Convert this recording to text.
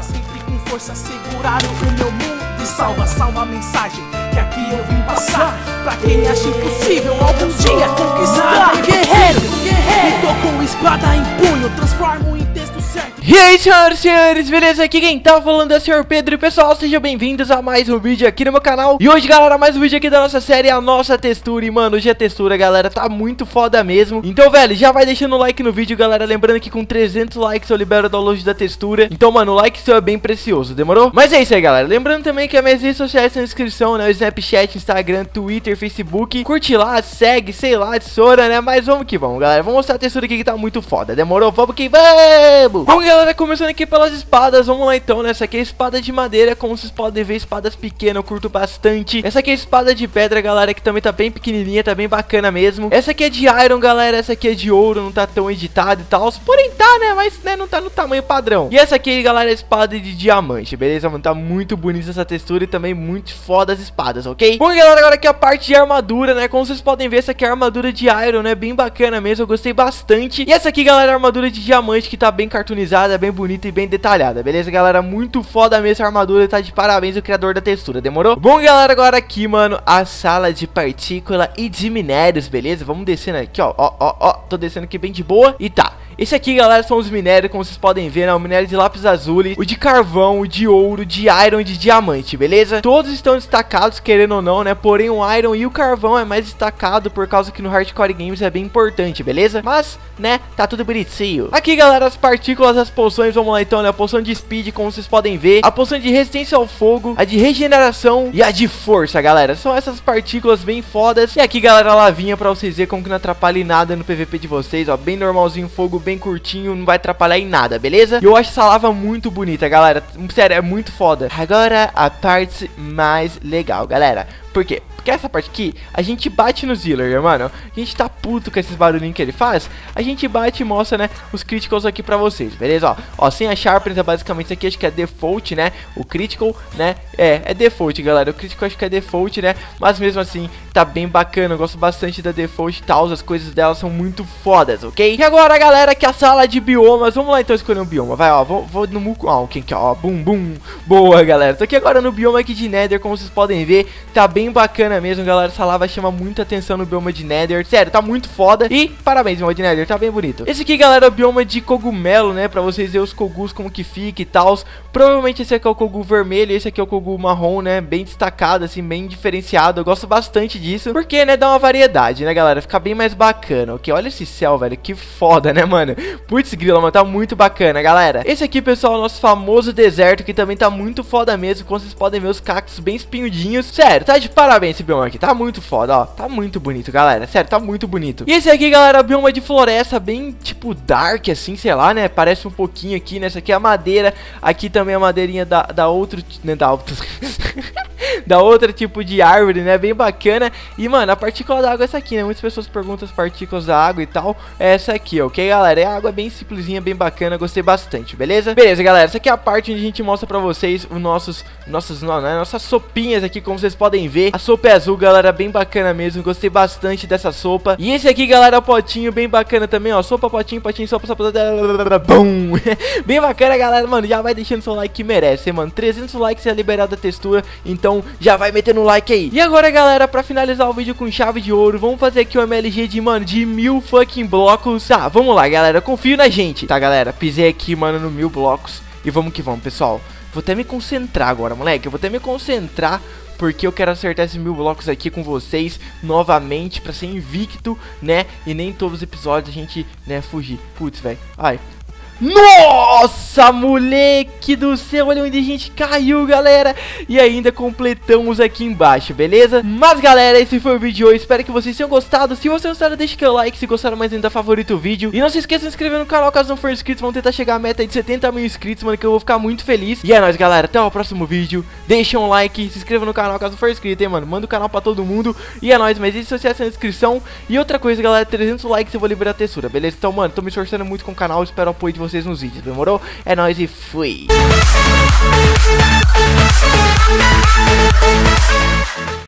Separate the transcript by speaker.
Speaker 1: Sempre com força seguraram o meu mundo. E salva Salva a mensagem que aqui eu vim passar. Pra quem acha impossível algum dia
Speaker 2: E aí, senhoras e senhores, beleza? Aqui quem tá falando é o Sr. Pedro e pessoal, sejam bem-vindos a mais um vídeo aqui no meu canal E hoje, galera, mais um vídeo aqui da nossa série, a nossa textura E, mano, hoje a textura, galera, tá muito foda mesmo Então, velho, já vai deixando o like no vídeo, galera Lembrando que com 300 likes eu libero o download da textura Então, mano, o like seu é bem precioso, demorou? Mas é isso aí, galera Lembrando também que as minhas redes sociais estão na descrição, né? O Snapchat, Instagram, Twitter, Facebook Curte lá, segue, sei lá, tesoura, né? Mas vamos que vamos, galera Vamos mostrar a textura aqui que tá muito foda, demorou? Vamos que vamos! Bom, galera, começando aqui pelas espadas Vamos lá então, né? Essa aqui é espada de madeira Como vocês podem ver, espadas pequenas, eu curto bastante Essa aqui é espada de pedra, galera Que também tá bem pequenininha, tá bem bacana mesmo Essa aqui é de iron, galera Essa aqui é de ouro, não tá tão editada e tal Porém tá, né? Mas né, não tá no tamanho padrão E essa aqui, galera, é espada de diamante Beleza, mano? Tá muito bonita essa textura E também muito foda as espadas, ok? Bom, galera, agora aqui a parte de armadura, né? Como vocês podem ver, essa aqui é a armadura de iron, né? Bem bacana mesmo, eu gostei bastante E essa aqui, galera, é a armadura de diamante Que tá bem bem bonita e bem detalhada Beleza, galera? Muito foda mesmo essa armadura Tá de parabéns o criador da textura, demorou? Bom, galera, agora aqui, mano A sala de partícula e de minérios, beleza? Vamos descendo aqui, ó, ó, ó, ó Tô descendo aqui bem de boa E tá esse aqui, galera, são os minérios, como vocês podem ver, né? O minério de lápis azul, o de carvão, o de ouro, de iron e de diamante, beleza? Todos estão destacados, querendo ou não, né? Porém, o iron e o carvão é mais destacado por causa que no Hardcore Games é bem importante, beleza? Mas, né, tá tudo bonitinho. Aqui, galera, as partículas, as poções, vamos lá então, né? A poção de speed, como vocês podem ver. A poção de resistência ao fogo, a de regeneração e a de força, galera. São essas partículas bem fodas. E aqui, galera, a lavinha pra vocês verem como que não atrapalha nada no PVP de vocês, ó. Bem normalzinho, fogo bem curtinho, não vai atrapalhar em nada, beleza? E eu acho essa lava muito bonita, galera. Sério, é muito foda. Agora, a parte mais legal, galera. Por quê? Porque essa parte aqui, a gente bate no Ziller, mano. A gente tá puto com esses barulhinhos que ele faz. A gente bate e mostra, né, os criticals aqui pra vocês, beleza? Ó, ó sem a Sharpness é basicamente isso aqui, acho que é default, né? O critical, né? É, é default, galera. O critical acho que é default, né? Mas mesmo assim, tá bem bacana. Eu gosto bastante da default e tal. As coisas dela são muito fodas, ok? E agora, galera, que a sala de biomas. Vamos lá então escolher um bioma. Vai, ó, vou, vou no muco. Ó, quem que é? Ó, bum, bum. Boa, galera. Tô aqui agora no bioma aqui de Nether, como vocês podem ver. Tá bem bacana mesmo, galera. Essa lava chama muita atenção no bioma de Nether. Sério, tá muito foda. E parabéns, bioma de Nether. Tá bem bonito. Esse aqui, galera, é o bioma de cogumelo, né? Pra vocês verem os cogus como que fica e tal. Provavelmente esse aqui é o cogu vermelho. Esse aqui é o cogu marrom, né? Bem destacado, assim, bem diferenciado. Eu gosto bastante disso. Porque, né, dá uma variedade, né, galera? Fica bem mais bacana, ok? Olha esse céu, velho. Que foda, né, mano? Putz, grila, mano. Tá muito bacana, galera. Esse aqui, pessoal, é o nosso famoso deserto. Que também tá muito foda mesmo. Como vocês podem ver, os cactos bem espinhudinhos. Sério, tá de parabéns esse bioma aqui. Tá muito foda, ó. Tá muito bonito, galera. Sério, tá muito bonito. E esse aqui, galera, é o bioma de floresta. Bem, tipo, dark, assim, sei lá, né? Parece um pouquinho aqui, né? Essa aqui é a madeira. Aqui também a madeirinha da, da outro... Né, da outra... da outra tipo de árvore, né? Bem bacana. E, mano, a partícula da água é essa aqui, né? Muitas pessoas perguntam as partículas da água e tal. É essa aqui, ok, galera? É água bem simplesinha, bem bacana. Gostei bastante, beleza? Beleza, galera. Essa aqui é a parte onde a gente mostra pra vocês os nossos... Nossos, não, né? Nossas sopinhas aqui, como vocês podem ver. A sopa é azul, galera, bem bacana mesmo. Gostei bastante dessa sopa. E esse aqui, galera, é o potinho bem bacana também, ó. Sopa, potinho, potinho, sopa, sopa... Bum! bem bacana, galera. Mano, já vai deixando seu like que merece, hein, mano. 300 likes é liberado a textura. Então, já vai metendo like aí. E agora, galera, pra finalizar o vídeo com chave de ouro, vamos fazer aqui o MLG de, mano, de mil fucking blocos. Tá, vamos lá, galera. Confio na gente. Tá, galera, pisei aqui, mano, no mil blocos. E vamos que vamos, pessoal. Vou até me concentrar agora, moleque. Eu vou até me concentrar porque eu quero acertar esses mil blocos aqui com vocês novamente pra ser invicto, né? E nem todos os episódios a gente, né, fugir. Putz, velho. Ai, nossa, moleque do céu, olha onde a gente caiu, galera. E ainda completamos aqui embaixo, beleza? Mas, galera, esse foi o vídeo de hoje. Espero que vocês tenham gostado. Se você gostou, deixa aquele like. Se gostaram mais ainda, favorita o vídeo. E não se esqueça de se inscrever no canal caso não for inscrito. Vamos tentar chegar à meta de 70 mil inscritos, mano Que eu vou ficar muito feliz. E é nóis, galera, até o próximo vídeo. Deixa um like, se inscreva no canal caso não for inscrito, hein, mano. Manda o canal pra todo mundo. E é nóis, mas redes sociais na descrição E outra coisa, galera, 300 likes eu vou liberar a textura, beleza? Então, mano, tô me esforçando muito com o canal. Espero o apoio de vocês nos vídeos, demorou? É nóis e fui!